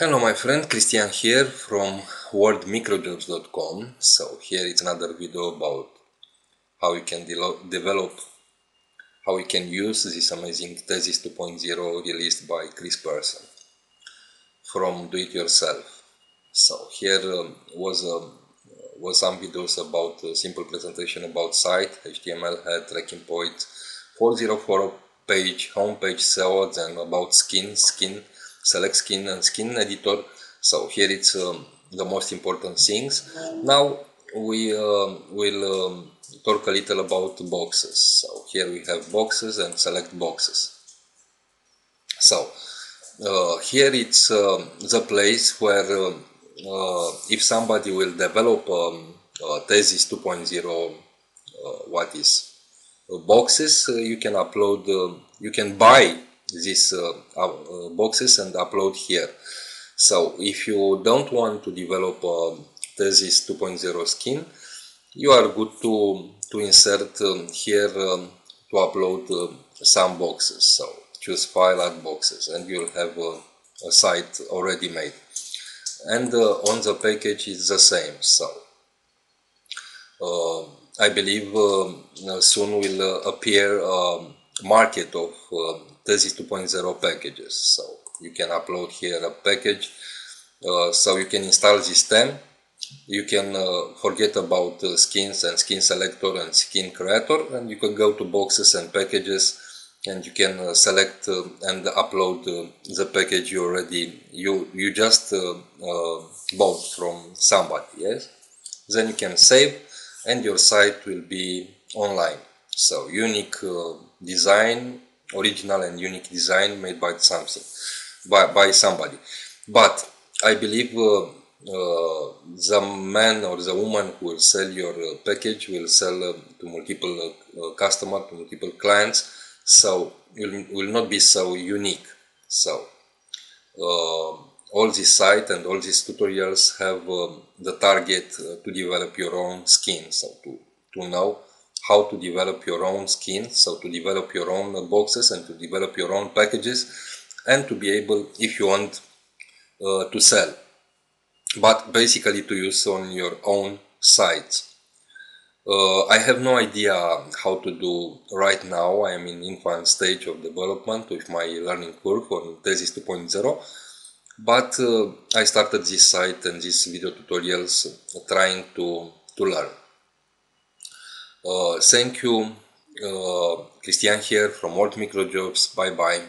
Hello my friend, Cristian here from worldmicrojobs.com. So here is another video about how you can de develop, how you can use this amazing Thesis 2.0 released by Chris Pearson from Do It Yourself. So here um, was um, was some videos about uh, simple presentation about site, HTML head, tracking point, 404 page, homepage, SEO, and about skin, skin select skin and skin editor. So here it's um, the most important things. Now we uh, will um, talk a little about boxes. So here we have boxes and select boxes. So uh, here it's uh, the place where um, uh, if somebody will develop um, thesis 2.0 uh, what is uh, boxes you can upload you can buy these uh, uh, boxes and upload here. So if you don't want to develop um, Thesis 2.0 skin, you are good to, to insert um, here um, to upload uh, some boxes. So choose file, add boxes and you'll have a, a site already made. And uh, on the package is the same. So uh, I believe uh, soon will appear um, market of Thesis 2.0 packages. So you can upload here a package. Uh, so you can install this theme. You can uh, forget about uh, skins and skin selector and skin creator and you can go to boxes and packages and you can uh, select uh, and upload uh, the package you already you you just bought from somebody yes then you can save and your site will be online so unique design original and unique design made by something by, by somebody. But i believe uh, uh, the man or the woman who will sell your uh, package will sell uh, to multiple uh, uh, customer to multiple clients. So will will not be so unique. So all this site and all these tutorials have um, the target to develop your own skin. So to to know how to develop your own skin, so to develop your own boxes and to develop your own packages and to be able, if you want, uh, to sell. But basically to use on your own site. Uh, I have no idea how to do right now. I am in infant stage of development with my learning curve on Thesis 2.0. But uh, I started this site and these video tutorials trying to, to learn. Uh, thank you, uh, Cristian here from World Microjobs. Bye bye.